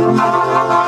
Música